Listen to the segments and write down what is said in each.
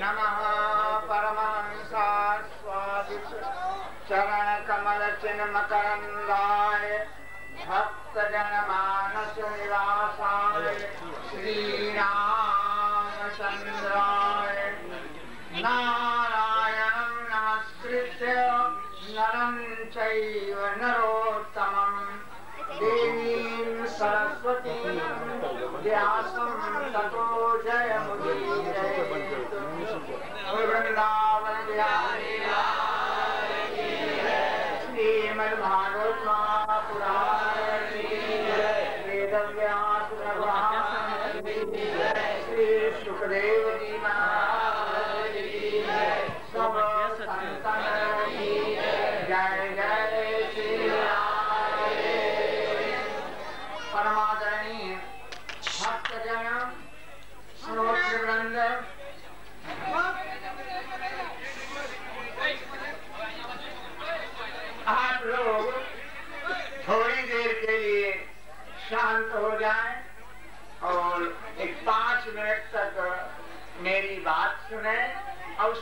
नमः परमहंसास्वादित चरण कमल चिन्ह मकरंदाय भक्त जन मानस निवासाय श्री रामचंद्राय नारायणं नमस्कृत्य नरं चैव नरोत्तमम् देवीं सरस्वतीं व्यासं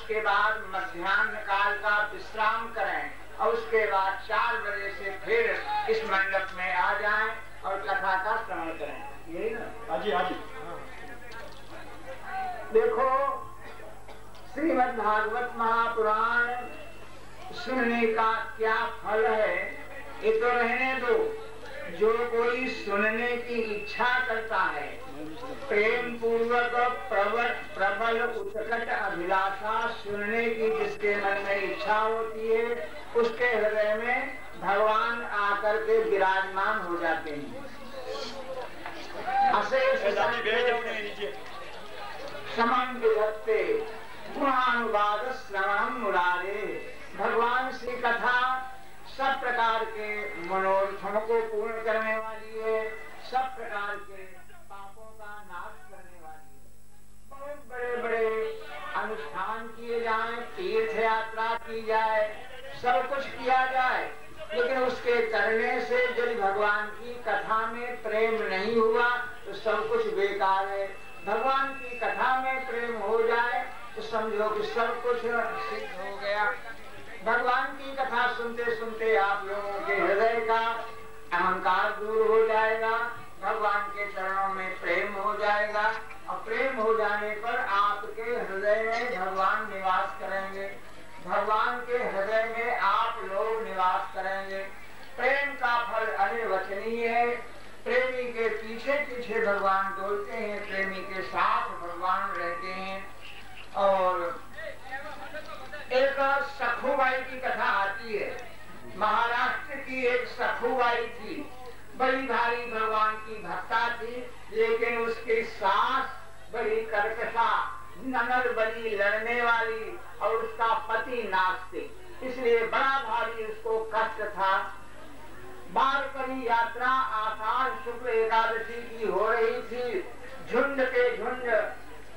उसके बाद मध्यान्ह काल का विश्राम करें और उसके बाद चार बजे से फिर इस मंडप में आ जाएँ और कथा का श्रवण करें। यही ना? हाजी हाजी। देखो श्रीमद भागवत महापुराण सुनने का क्या फल है ये तो रहने दो। जो कोई सुनने की इच्छा करता है प्रेम पूर्वक प्रबल प्रबल उत्कट अभिलाषा सुनने की जिसके मन में इच्छा होती है, उसके हृदय में भगवान आकर के विराजमान हो जाते हैं। समान विधत्ते गुणानुवाद श्रवण मुरारे। भगवान श्री कथा सब प्रकार के मनोरथों को पूर्ण करने वाली है, सब प्रकार के पापों का नाश करने वाली है। बहुत बड़े बड़े अनुष्ठान किए जाएँ तीर्थ यात्रा की जाए, सब कुछ किया जाए, लेकिन उसके करने से यदि भगवान की कथा में प्रेम नहीं हुआ तो सब कुछ बेकार है। भगवान की कथा में प्रेम हो जाए तो समझो कि सब कुछ सिद्ध हो गया। भगवान की कथा सुनते सुनते आप लोगों के हृदय का अहंकार दूर हो जाएगा, भगवान के चरणों में प्रेम हो जाएगा और प्रेम हो जाने पर आपके हृदय में भगवान निवास करेंगे। भगवान के हृदय में आप लोग निवास करेंगे। प्रेम का फल अनिर्वचनीय है। प्रेमी के पीछे पीछे भगवान डोलते हैं, प्रेमी के साथ भगवान रहते हैं और एक सखुबाई की कथा आती है। महाराष्ट्र की एक सखुबाई थी। बड़ी भारी भगवान की भक्ता थी, लेकिन उसकी सास बड़ी कर्कशा, ननद बड़ी लड़ने वाली और उसका पति नास्तिक। इसलिए बड़ा भारी उसको कष्ट था। बारकरी यात्रा आषाढ़ शुक्ल एकादशी की हो रही थी। झुंड के झुंड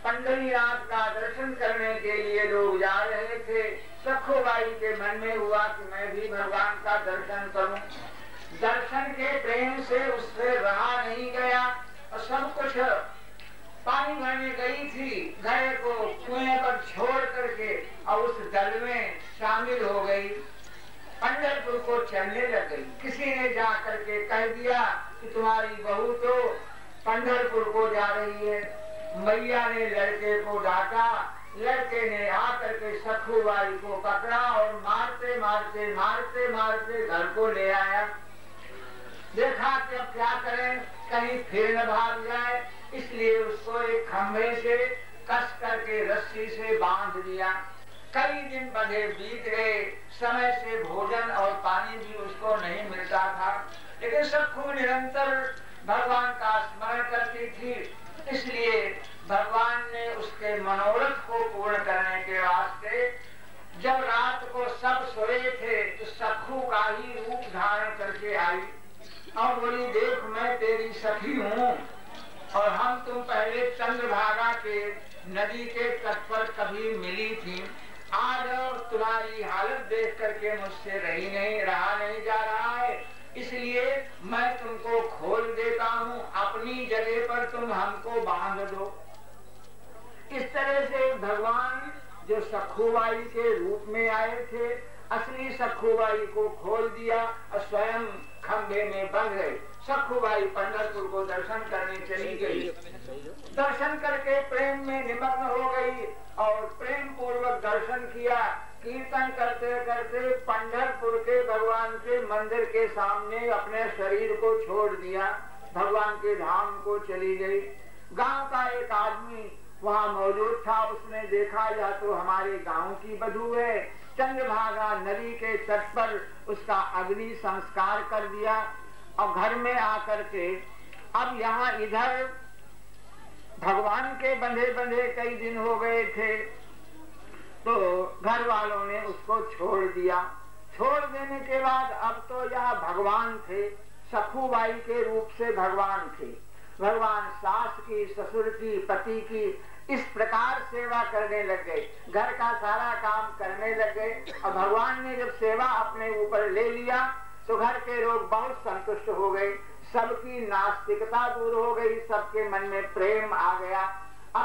पंडरीनाथ का दर्शन करने के लिए लोग जा रहे थे। सखोबाई के मन में हुआ कि मैं भी भगवान का दर्शन करूँ। दर्शन के प्रेम से उससे रहा नहीं गया। और सब कुछ पानी भरने गई थी। घरे को कुएँ पर छोड़ करके और उस दल में शामिल हो गई। पंडरपुर को चलने लग गई। किसी ने जा करके कह दिया कि तुम्हारी बहू तो पंडरपुर को जा रही है। मैया ने लड़के को डांटा, लड़के ने आकर के सखुबाई को पकड़ा और मारते मारते मारते मारते घर को ले आया। देखा कि अब क्या करें, कहीं फिर न भाग जाए, इसलिए उसको एक खंभे से कस करके रस्सी से बाँध दिया। कई दिन बंधे बीत गए, समय से भोजन और पानी भी उसको नहीं मिलता था। लेकिन सखू निरंतर भगवान का स्मरण करती थी इसलिए भगवान ने उसके मनोरथ को पूर्ण करने के वास्ते जब रात को सब सोए थे तो सखू का ही रूप धारण करके आई। और बोली, देख, मैं तेरी सखी हूँ और हम तुम पहले चंद्रभागा के नदी के तट पर कभी मिली थी। आज तुम्हारी हालत देख करके मुझसे रही नहीं, रहा नहीं जा रहा है। इसलिए मैं तुमको खोल देता हूँ, अपनी जगह पर तुम हमको बाँध दो। इस तरह से भगवान जो सखुबाई के रूप में आए थे, असली सखुबाई को खोल दिया और स्वयं खंभे में बंध गए। सखुबाई पंडरपुर को दर्शन करने चली गई। दर्शन करके प्रेम में निमग्न हो गई और प्रेम पूर्वक दर्शन किया। कीर्तन करते करते पंडरपुर के भगवान के मंदिर के सामने अपने शरीर को छोड़ दिया। भगवान के धाम को चली गई। गाँव का एक आदमी वहाँ मौजूद था। उसने देखा या तो हमारे गाँव की बधू है। चंद्रभागा नदी के तट पर उसका अग्नि संस्कार कर दिया और घर में आकर के अब यहाँ इधर भगवान के बंधे बंधे कई दिन हो गए थे। तो घर वालों ने उसको छोड़ दिया। छोड़ देने के बाद अब तो यह भगवान थे, सखुबाई के रूप से भगवान थे। भगवान सास की, ससुर की, पति की इस प्रकार सेवा करने लग गए। घर का सारा काम करने लग गए। और भगवान ने जब सेवा अपने ऊपर ले लिया तो घर के लोग बहुत संतुष्ट हो गए। सबकी नास्तिकता दूर हो गई, सबके मन में प्रेम आ गया।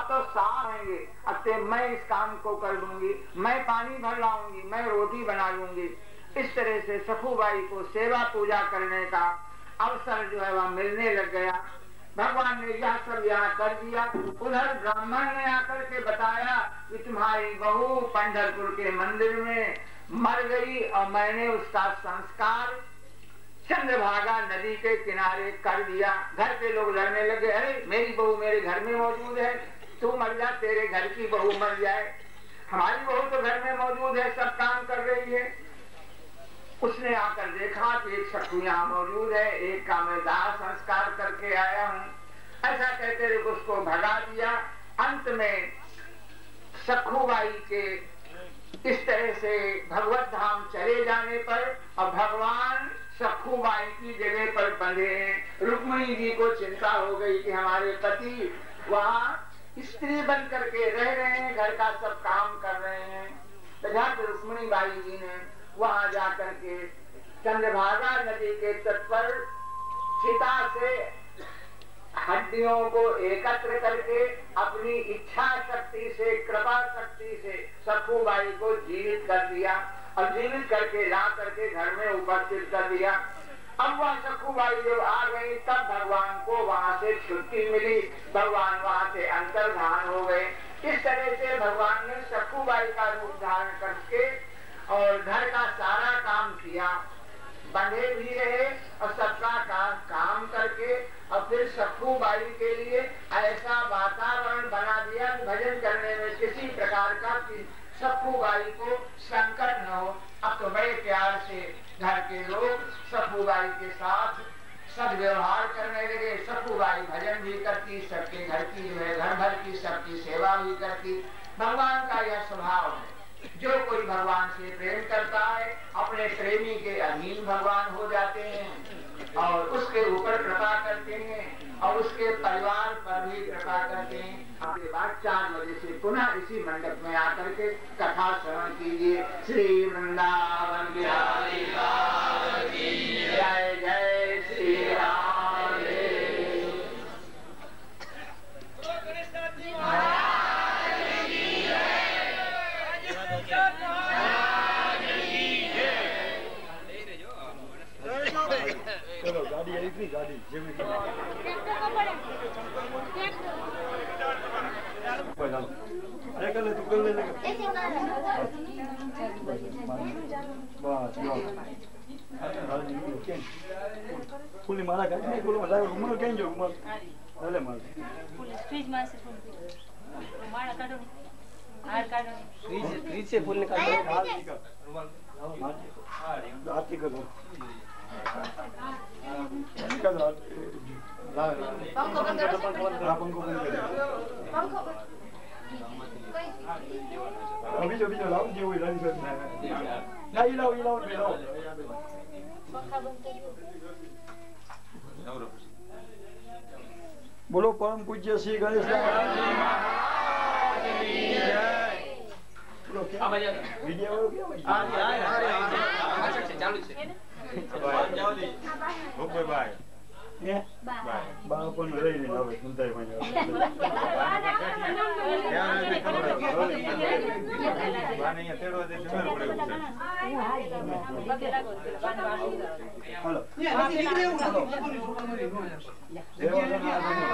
तो साफ़ आएँगे अब मैं इस काम को कर दूँगी मैं पानी भर लाऊँगी, मैं रोटी बना लूँगी। इस तरह से सखुबाई को सेवा पूजा करने का अवसर जो है वह मिलने लग गया। भगवान ने यह सब यहाँ कर दिया। उधर ब्राह्मण ने आकर के बताया कि तुम्हारी बहू पंडरपुर के मंदिर में मर गई और मैंने उसका संस्कार चंद्रभागा नदी के किनारे कर दिया। घर के लोग लड़ने लगे, अरे, मेरी बहू मेरे घर में मौजूद है। तू मर जा, तेरे घर की बहू मर जाए। हमारी बहू तो घर में मौजूद है, सब काम कर रही है। उसने आकर देखा कि एक शत्रु यहाँ मौजूद है, एक का मैं दाह संस्कार करके आया हूँ। ऐसा कहते हुए उसको भगा दिया। अंत में सखुबाई के इस तरह से भगवत धाम चले जाने पर और भगवान सखुबाई की जगह पर बंधे रुक्मणी जी को चिंता हो गई कि हमारे पति वहाँ स्त्री बन करके रह रहे हैं, घर का सब काम कर रहे हैं। तो रुक्मणी बाई जी ने वहाँ जाकर के चंद्रभागा नदी के तट पर चिता से हड्डियों को एकत्र करके अपनी इच्छा शक्ति से, कृपा शक्ति से सखुबाई को जीवित कर दिया। और जीवित करके ला करके घर में उपस्थित कर दिया। अब वह सखुबाई जब आ गई, तब भगवान को वहाँ से छुट्टी मिली। भर की सबकी सेवा भी करती। भगवान का यह स्वभाव है। जो कोई भगवान से प्रेम करता है, अपने प्रेमी के अधीन भगवान हो जाते हैं और उसके ऊपर कृपा करते हैं और उसके परिवार पर भी कृपा करते हैं। आपके बाद चार बजे से पुनः इसी मंडप में आकर के कथा श्रवण कीजिए। श्री वृंदावन जय जय ગાડી આવી ગઈ ગાડી જેવી અરે કલે તું કલે લે બસ ફૂલી મારા ગાડી નહીં બોલો ડ્રાઈવર ઉમર કેમ જો ઉમર ભલે મારે ફ્રીજ માં છે ફૂલ માળા કાઢો હાર કાઢો ફ્રીજ ફ્રીજ છે ફૂલ નિકાલ હાથ નિકાલ આરતી કરો बोलो परम पूज्य Shri Ganesh Bye bye. Yeah. Bye. Bye. con ở đây này đâu phải không thầy mà nhớ. Hello. Yeah, I think they're going to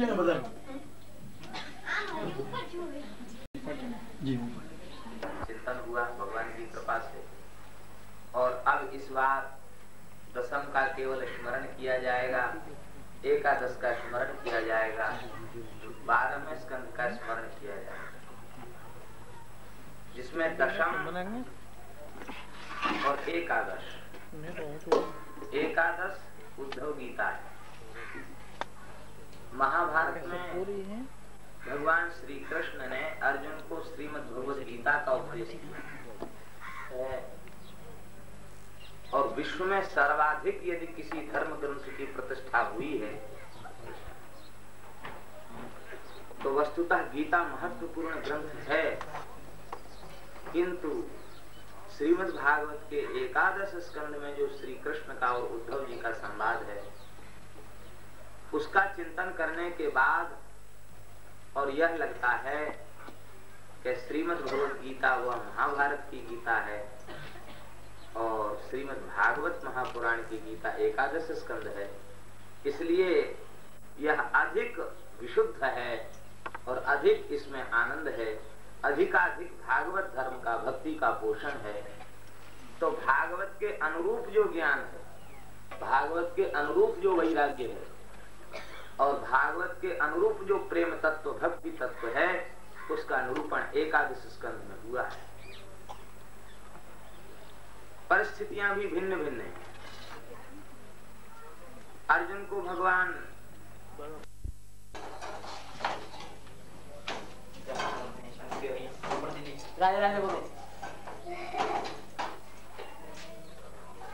ना बदल? जी चिंतन हुआ भगवान की कृपा से। और अब इस बार दसम का केवल स्मरण किया जाएगा एकादश का स्मरण किया जाएगा बारहवें स्कंद का स्मरण किया जाएगा। जिसमें दशम और एकादश। एकादश उद्धव गीता है। महाभारत में भगवान श्री कृष्ण ने अर्जुन को श्रीमद भगवद गीता का उपदेश किया और विश्व में सर्वाधिक यदि किसी धर्म ग्रंथ की प्रतिष्ठा हुई है तो वस्तुतः गीता महत्वपूर्ण ग्रंथ है। किंतु श्रीमद् भागवत के एकादश स्कंद में जो श्री कृष्ण का और उद्धव जी का संवाद है उसका चिंतन करने के बाद और यह लगता है कि श्रीमद् भगवत गीता वह महाभारत की गीता है और श्रीमद् भागवत महापुराण की गीता एकादश स्कंद है। इसलिए यह अधिक विशुद्ध है और अधिक इसमें आनंद है। अधिकाधिक भागवत धर्म का, भक्ति का पोषण है। तो भागवत के अनुरूप जो ज्ञान है, भागवत के अनुरूप जो वैराग्य है और भागवत के अनुरूप जो प्रेम तत्व भक्ति तत्व है उसका निरूपण एकादश स्कंद में हुआ है। परिस्थितियाँ भी भिन्न भिन्न है। अर्जुन को भगवान राधे राधे बोलो।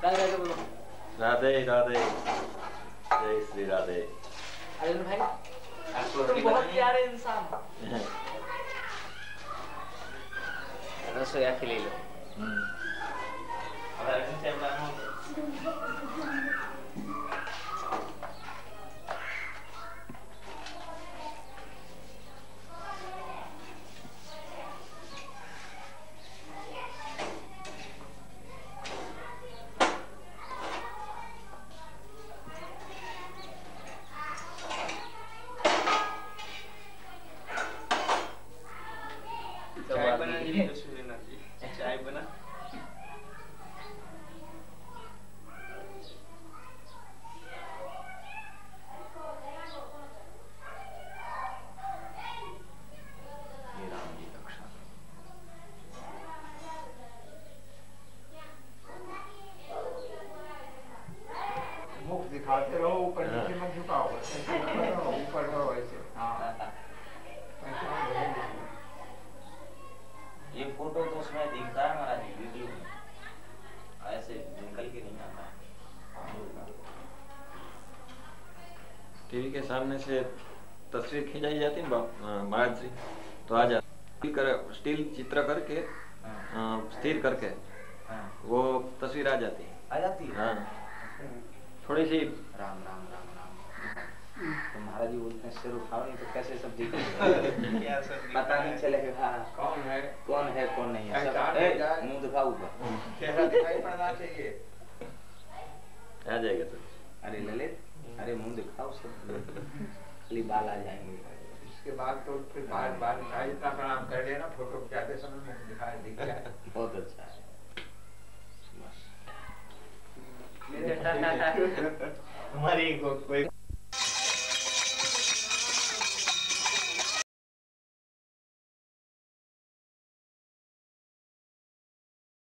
राधे राधे बोलो। राधे राधे। जय श्री राधे। अर्जुन भाई तुम बहुत प्यारे इंसान। हो रसोईया खिले लो। मुख दिखाते रहो ऊपर नीचे मत झुकाओ ऐसे रहो, ऊपर रहो ऐसे। हाँ। रहो। ये फ़ोटो तो उसमें दिखता है महाराज जी वीडियो में। ऐसे निकल के नहीं आता। टीवी के सामने से तस्वीर खिंचाई जाती है महाराज जी तो आ जाती स्टील कर स्टील चित्र करके स्थिर करके हाँ। वो तस्वीर आ जाती। है आ जाती है? हाँ। थोड़ी सी राम राम राम राम तो महाराज जी बोलते हैं सिर उठाओ नहीं तो कैसे सब दिखेगा? पता नहीं चलेगा। कौन है? कौन है कौन नहीं है?